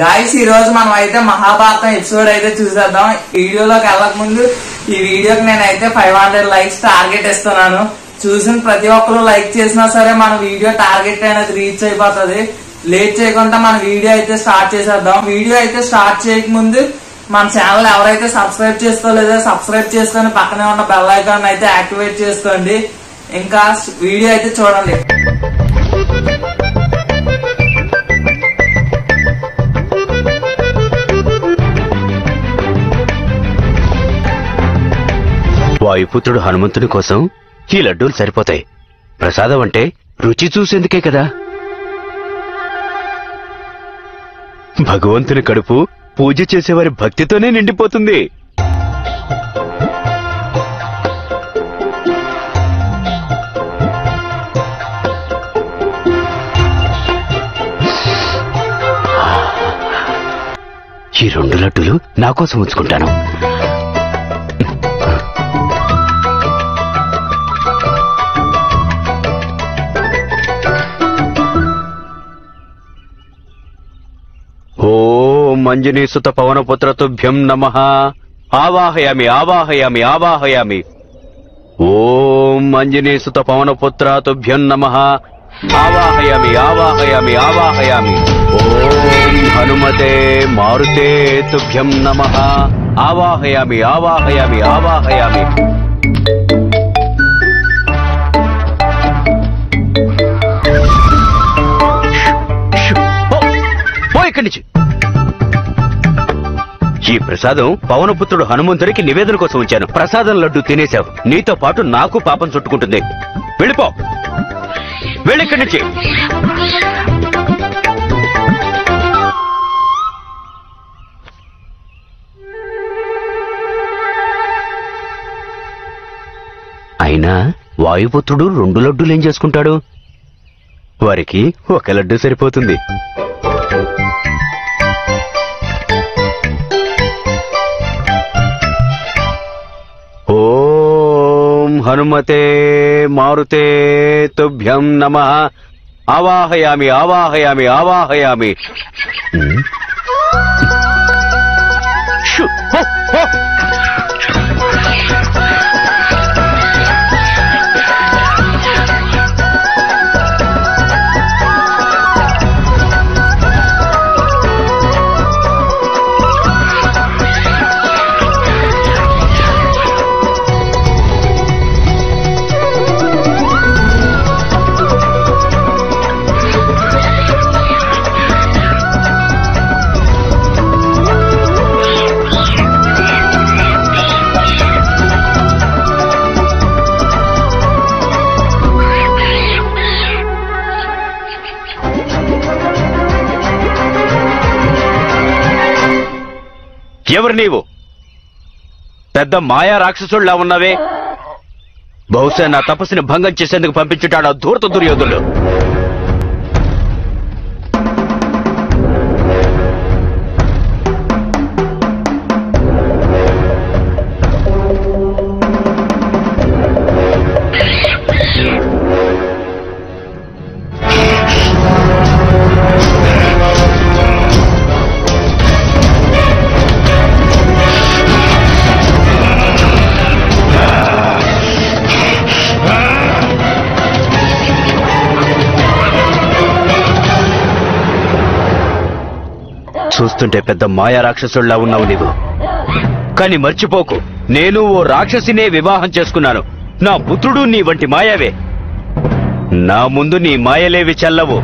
Guys ఈ రోజు మనం అయితే మహాభారతం ఎపిసోడ్ అయితే చూసేద్దాం. వీడియోలోకి వెళ్ళక ముందు ఈ వీడియోకి నేనైతే ఫైవ్ హండ్రెడ్ లైక్స్ టార్గెట్ ఇస్తున్నాను. చూసిన ప్రతి ఒక్కరు లైక్ చేసినా సరే మన వీడియో టార్గెట్ అనేది రీచ్ అయిపోతుంది. లేట్ చేయకుండా మన వీడియో అయితే స్టార్ట్ చేసేద్దాం. వీడియో అయితే స్టార్ట్ చేయక ముందు మన ఛానల్ ఎవరైతే సబ్స్క్రైబ్ చేసుకోలేదో సబ్స్క్రైబ్ చేసుకొని పక్కనే ఉన్న బెల్ ఐకాన్ అయితే యాక్టివేట్ చేసుకోండి. ఇంకా వీడియో అయితే చూడండి. వాయుపుత్రుడు హనుమంతుని కోసం ఈ లడ్డూలు సరిపోతాయి. ప్రసాదం అంటే రుచి చూసేందుకే కదా. భగవంతుని కడుపు పూజ చేసేవారి భక్తితోనే నిండిపోతుంది. ఈ రెండు లడ్డులు నా కోసం ఉంచుకుంటాను. ఓం అంజనీసుత పవనపుత్ర తుభ్యం నమ ఆవాహయామి ఆవాహయామి ఆవాహయామి ఓం అంజనీసుత పవనపుత్ర తుభ్యం నమ ఆవాహయామి ఆవాహయామి ఆవాహయామి ఓం హనుమతే మారుతే తుభ్యం నమ ఆవాహయామి ఆవాహయామి ఆవాహయామి షు! ఈ ప్రసాదం పవనపుత్రుడు హనుమంతుడికి నివేదన కోసం ఉంచాను ప్రసాదం లడ్డు తినేశావు. నీతో పాటు నాకు పాపం చుట్టుకుంటుంది. వెళ్ళిపో. వెళ్ళిక్కడి నుంచి. అయినా వాయుపుత్రుడు రెండు లడ్డూలు ఏం చేసుకుంటాడు? వారికి ఒక లడ్డు సరిపోతుంది. హనుమతే మారుతే తుభ్యం నమ ఆవాహయామి ఆవాహయామి ఆవాహయామి ఎవరు నీవు? పెద్ద మాయా రాక్షసుల్లా ఉన్నావే? బహుశా నా తపస్సుని భంగం చేసేందుకు పంపించుటాడు ఆ ధూర్త దుర్యోధులు. చూస్తుంటే పెద్ద మాయా రాక్షసుల్లా ఉన్నావు నీవు. కాని మర్చిపోకు. నేను ఓ రాక్షసినే వివాహం చేసుకున్నాను. నా పుత్రుడు నీ వంటి మాయావే. నా ముందు నీ మాయలేవి చల్లవు.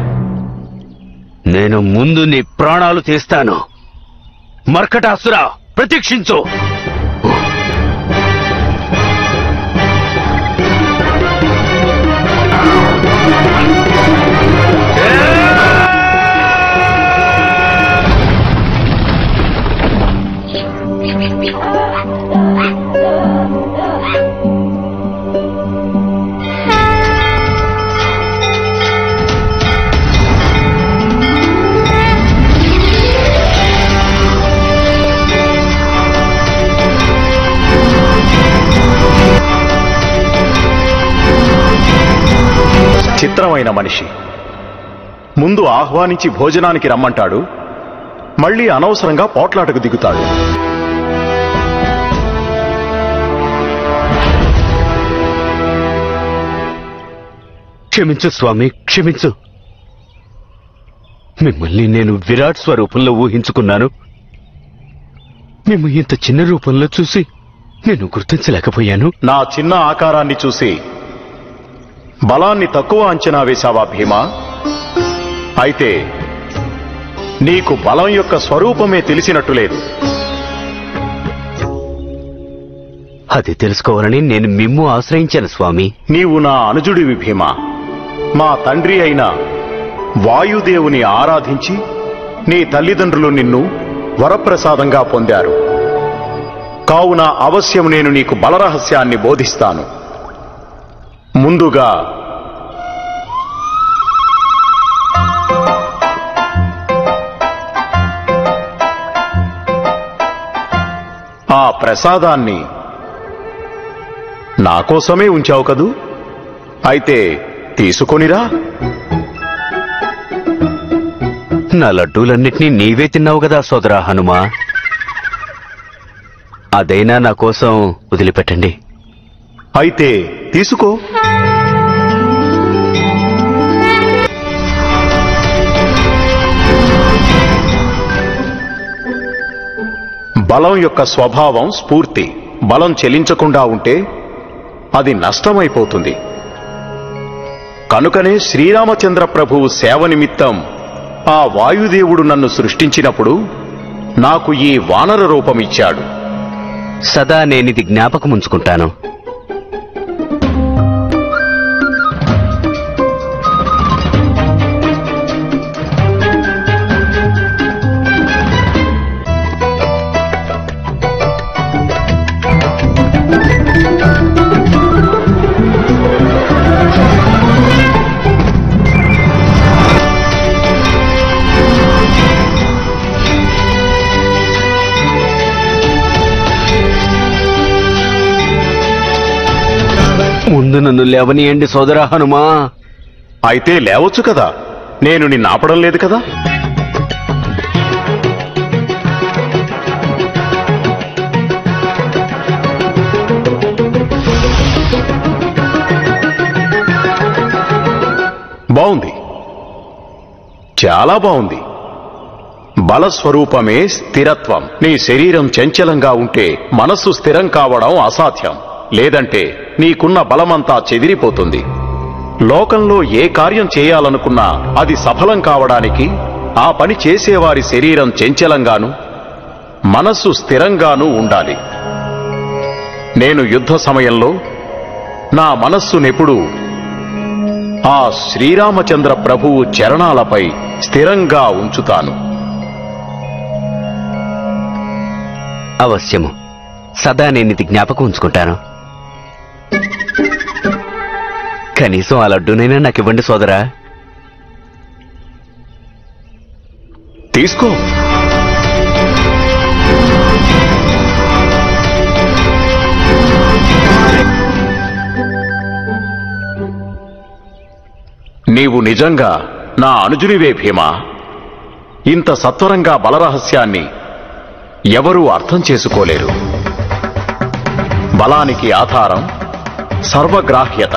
నేను ముందు నీ ప్రాణాలు తీస్తాను. మర్కటాసురా ప్రతీక్షించు చిత్రమైన మనిషి. ముందు ఆహ్వానించి భోజనానికి రమ్మంటాడు మళ్ళీ అనవసరంగా పోట్లాటకు దిగుతాడు. క్షమించు స్వామి క్షమించు. మిమ్మల్ని నేను విరాట్ స్వరూపంలో ఊహించుకున్నాను. మేము ఇంత చిన్న రూపంలో చూసి నేను గుర్తించలేకపోయాను. నా చిన్న ఆకారాన్ని చూసి బలాన్ని తక్కువ అంచనా వేశావా భీమా? అయితే నీకు బలం యొక్క స్వరూపమే తెలిసినట్టు లేదు. అది తెలుసుకోవాలని నేను మిమ్ము ఆశ్రయించాను స్వామి. నీవు నా అనుజుడివి భీమా. మా తండ్రి అయిన వాయుదేవుని ఆరాధించి నీ తల్లిదండ్రులు నిన్ను వరప్రసాదంగా పొందారు. కావున అవశ్యం నేను నీకు బలరహస్యాన్ని బోధిస్తాను. ముందుగా ఆ ప్రసాదాన్ని నా కోసమే ఉంచావు కదూ? అయితే తీసుకొనిరా. నా లడ్డూలన్నిటినీ నీవే తిన్నావు కదా సోదరా హనుమా. అదైనా నా కోసం వదిలిపెట్టండి. అయితే తీసుకో. బలం యొక్క స్వభావం స్ఫూర్తి. బలం చెలించకుండా ఉంటే అది నష్టమైపోతుంది. కనుకనే శ్రీరామచంద్ర ప్రభువు సేవ నిమిత్తం ఆ వాయుదేవుడు నన్ను సృష్టించినప్పుడు నాకు ఈ వానర రూపమిచ్చాడు. సదా నేనిది జ్ఞాపకం ముందు నన్ను లేవనీయండి సోదరా హనుమా. అయితే లేవచ్చు కదా. నేను నిన్ను ఆపడం లేదు కదా? బాగుంది చాలా బాగుంది బలస్వరూపమే స్థిరత్వం. నీ శరీరం చంచలంగా ఉంటే మనస్సు స్థిరం కావడం అసాధ్యం. లేదంటే నీకున్న బలమంతా చెదిరిపోతుంది. లోకంలో ఏ కార్యం చేయాలనుకున్నా అది సఫలం కావడానికి ఆ పని చేసేవారి శరీరం చెంచలంగాను మనస్సు స్థిరంగానూ ఉండాలి. నేను యుద్ధ సమయంలో నా మనస్సునెప్పుడు ఆ శ్రీరామచంద్ర ప్రభువు చరణాలపై స్థిరంగా ఉంచుతాను. అవశ్యము. సదా నేను ఇది జ్ఞాపకం ఉంచుకుంటాను. కనీసం ఆ లడ్డూనైనా నాకు ఇవ్వండి సోదరా. తీసుకో. నీవు నిజంగా నా అనుజునివే భీమా. ఇంత సత్వరంగా బలరహస్యాన్ని ఎవరూ అర్థం చేసుకోలేరు. బలానికి ఆధారం సర్వగ్రాహ్యత.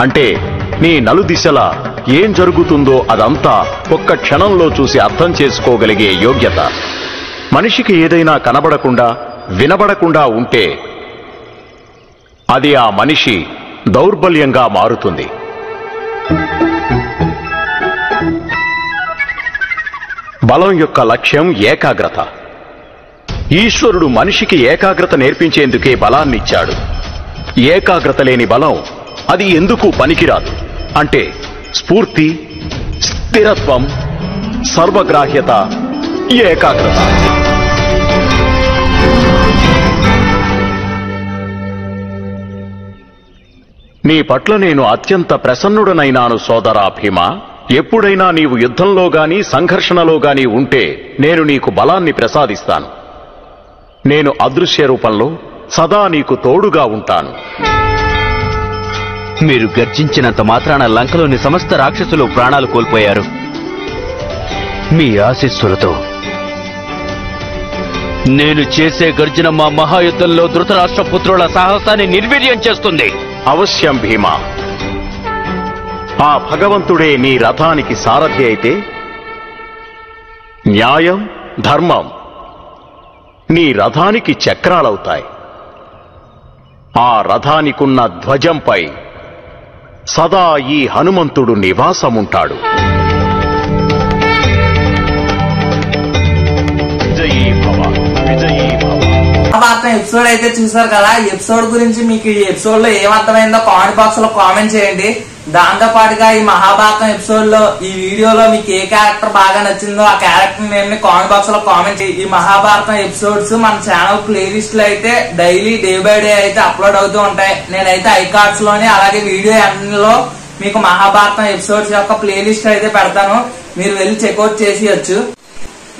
అంటే నీ నలుదిశల ఏం జరుగుతుందో అదంతా ఒక్క క్షణంలో చూసి అర్థం చేసుకోగలిగే యోగ్యత. మనిషికి ఏదైనా కనబడకుండా వినబడకుండా ఉంటే అది ఆ మనిషి దౌర్బల్యంగా మారుతుంది. బలం యొక్క లక్ష్యం ఏకాగ్రత. ఈశ్వరుడు మనిషికి ఏకాగ్రత నేర్పించేందుకే బలాన్నిచ్చాడు. ఏకాగ్రత లేని బలం అది ఎందుకు పనికిరాదు? అంటే స్ఫూర్తి స్థిరత్వం సర్వగ్రాహ్యత ఏకాగ్రత. నీ పట్ల నేను అత్యంత ప్రసన్నుడనైనాను సోదరా భీమా. ఎప్పుడైనా నీవు యుద్ధంలో గాని సంఘర్షణలో గాని ఉంటే నేను నీకు బలాన్ని ప్రసాదిస్తాను. నేను అదృశ్య రూపంలో సదా నీకు తోడుగా ఉంటాను. మీరు గర్జించినంత మాత్రాన లంకలోని సమస్త రాక్షసులు ప్రాణాలు కోల్పోయారు. మీ ఆశీస్సులతో. నేను చేసే గర్జన మా మహాయుద్ధంలో ధృతరాష్ట్ర పుత్రుల సాహసాన్ని నిర్వీర్యం చేస్తుంది. అవశ్యం భీమా. ఆ భగవంతుడే నీ రథానికి సారథి అయితే న్యాయం ధర్మం నీ రథానికి చక్రాలవుతాయి. ఆ రథానికున్న ధ్వజంపై సదా ఈ హనుమంతుడు నివాసముంటాడు. విజయీ ఎపిసోడ్ అయితే చూసారు కదా? ఎపిసోడ్ గురించి మీకు ఈ ఎపిసోడ్లో ఏమర్థమైందో కామెంట్ బాక్స్లో కామెంట్ చేయండి. దాంతో పాటుగా ఈ మహాభారతం ఎపిసోడ్లో ఈ వీడియోలో మీకు ఏ క్యారెక్టర్ బాగా నచ్చిందో ఆ క్యారెక్టర్ నేమ్ని కామెంట్ బాక్స్లో కామెంట్ చేయి ఈ మహాభారతం ఎపిసోడ్స్ మన ఛానల్ ప్లేలిస్ట్లో అయితే డైలీ డే బై డే అయితే అప్లోడ్ అవుతూ ఉంటాయి. నేనైతే ఐకార్డ్స్లోని అలాగే వీడియో లో మీకు మహాభారతం ఎపిసోడ్స్ యొక్క ప్లేలిస్ట్ అయితే పెడతాను. మీరు వెళ్ళి చెక్అవుట్ చేసియచ్చు.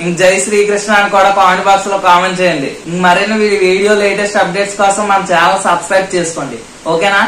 ఇంక జై శ్రీకృష్ణ అని కూడా కామెంట్ బాక్స్లో కామెంట్ చేయండి. మరిన్ని వీడియో లేటెస్ట్ అప్డేట్స్ కోసం మన ఛానల్ సబ్స్క్రైబ్ చేసుకోండి. ఓకేనా